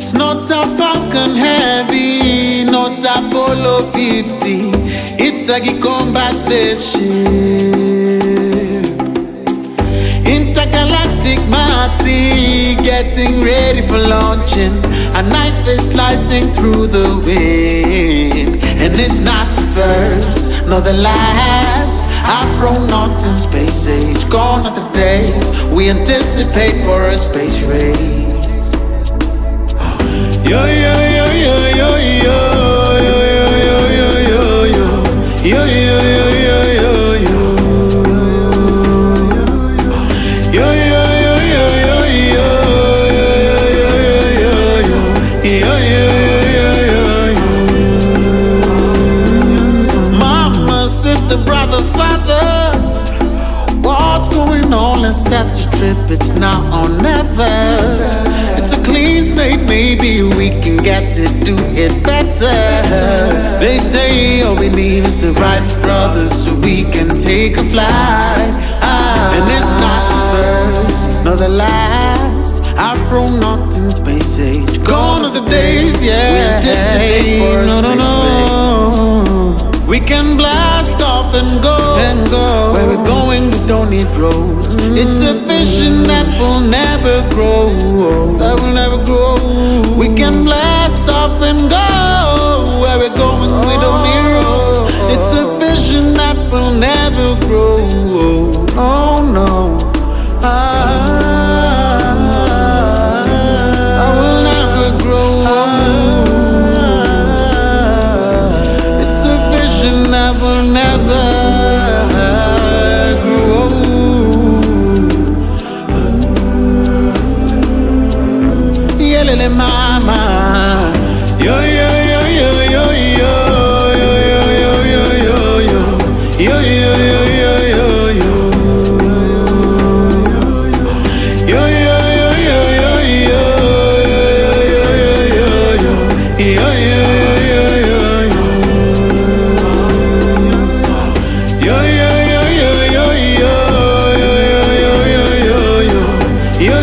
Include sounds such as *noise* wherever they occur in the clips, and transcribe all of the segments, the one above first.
It's not a Falcon Heavy, not Apollo 50. It's a Gikomba spaceship. Intergalactic matatu getting ready for launching. A knife is slicing through the wind. And it's not first, nor the last. Astronaut in space age, gone are the days we anticipate for a space race. *gasps* Yo sister, brother, father, what's going on? Let's set the trip. It's now or never. It's a clean slate, maybe we can get to do it better. They say all we need is the right brothers so we can take a flight. Ah, and it's not the first, nor the last. Astronaut in space age, gone are the days, yeah. We anticipate for a No, no, no. We can off and go, And go. Where we're going, we don't need roads. Mm-hmm. It's a vision that will never grow. That will never grow. We can blast off and go.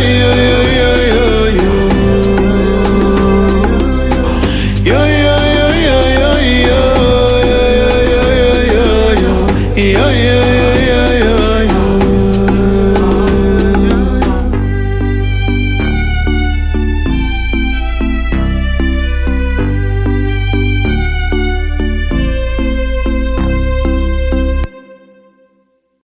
you